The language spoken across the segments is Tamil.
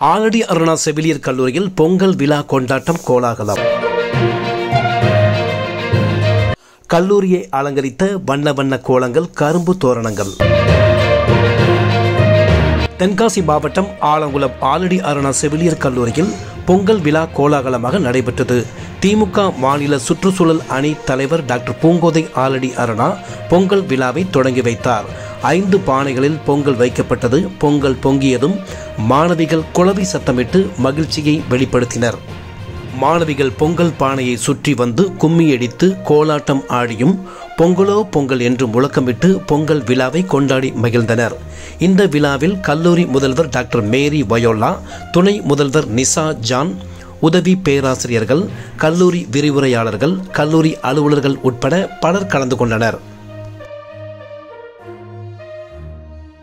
ஆலடி அருணா செவிலியர் கல்லூரியில் பொங்கல் விழா கொண்டாட்டம் கோலாகலம். கல்லூரியை அலங்கரித்த வண்ண வண்ண கோலங்கள் கரும்பு தோரணங்கள். தென்காசி மாவட்டம் ஆலங்குளம் ஆலடி அருணா செவிலியர் கல்லூரியில் பொங்கல் விழா கோலாகலமாக நடைபெற்றது. திமுக மாநில சுற்றுச்சூழல் அணி தலைவர் டாக்டர் பூங்கோதை ஆலடி அருணா பொங்கல் விழாவை தொடங்கி வைத்தார். ஐந்து பானைகளில் பொங்கல் வைக்கப்பட்டது. பொங்கல் பொங்கியதும் மாணவிகள் குளவி சத்தமிட்டு மகிழ்ச்சியை வெளிப்படுத்தினர். மாணவிகள் பொங்கல் பானையை சுற்றி வந்து கும்மியடித்து கோலாட்டம் ஆடியும் பொங்கலோ பொங்கல் என்று முழக்கமிட்டு பொங்கல் விழாவை கொண்டாடி மகிழ்ந்தனர். இந்த விழாவில் கல்லூரி முதல்வர் டாக்டர் மேரி வயோலா துணை முதல்வர் நிசா ஜான் உதவி பேராசிரியர்கள் கல்லூரி விரிவுரையாளர்கள் கல்லூரி அலுவலர்கள் உட்பட பலர் கலந்து கொண்டனர்.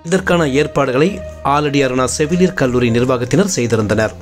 இதற்கான ஏற்பாடுகளை ஆலடி அருணா செவிலியர் கல்லூரி நிர்வாகத்தினர் செய்திருந்தனர்.